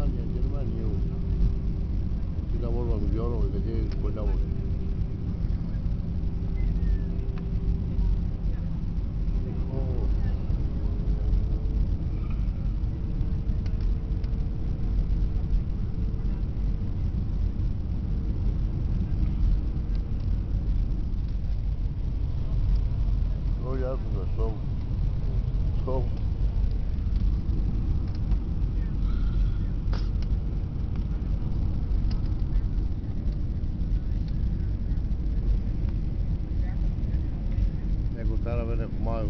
Alemania, Germania o bir de var milyon oldu dedi koyda oldu. Oh yeah, ver el fumado,